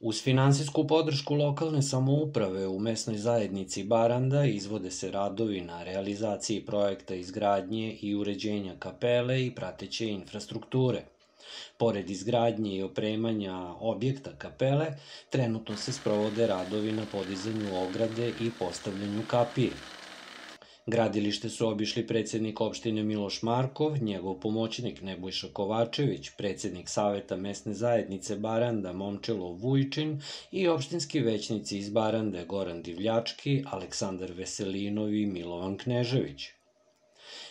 Uz finansijsku podršku lokalne samouprave u mesnoj zajednici Baranda izvode se radovi na realizaciji projekta izgradnje i uređenja kapele i prateće infrastrukture. Pored izgradnje i opremanja objekta kapele, trenutno se sprovode radovi na podizanju ograde i postavljanju kapije. Gradilište su obišli predsednik opštine Miloš Markov, njegov pomoćnik Nebojša Kovačević, predsednik Saveta mesne zajednice Baranda Momčelo Vujčin i opštinski većnici iz Barande Goran Divljački, Aleksandar Veselinov i Milovan Knežević.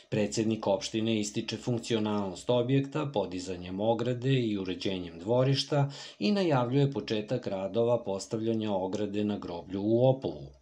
Predsednik opštine ističe funkcionalnost objekta, podizanjem ograde i uređenjem dvorišta i najavljuje početak radova postavljanja ograde na groblju u Opovu.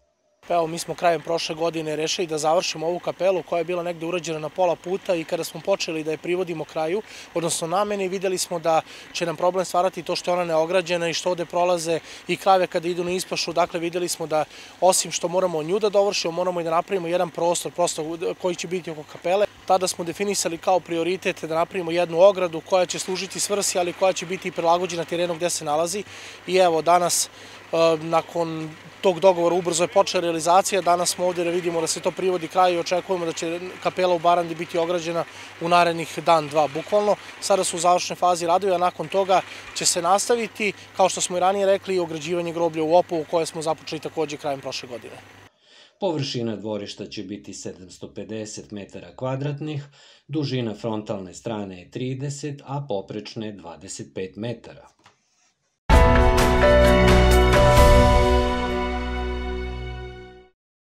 Pa evo, mi smo krajem prošle godine rešili da završimo ovu kapelu koja je bila negde urađena na pola puta i kada smo počeli da je privodimo kraju, odnosno nameni, videli smo da će nam problem stvarati to što je ona neograđena i što ovde prolaze i krave kada idu na ispašu. Dakle, videli smo da osim što moramo nju da dovršimo, moramo i da napravimo jedan prostor, prostor koji će biti oko kapele. Tada smo definisali kao prioritet da napravimo jednu ogradu koja će služiti svrsi, ali koja će biti prilagođena terenu gde se nalazi. I evo, danas, e, nakon tog dogovora ubrzo je počela realizacija. Danas smo ovde da vidimo da se to privodi kraju i očekujemo da će kapela u Barandi biti ograđena u narednih dan, dva, bukvalno. Sada su u završnoj fazi radovi, a nakon toga će se nastaviti, kao što smo i ranije rekli, ograđivanje groblja u Opovu koje smo započeli takođe krajem prošle godine. Površina dvorišta će biti 750 metara kvadratnih, dužina frontalne strane je 30, a poprečne 25 metara.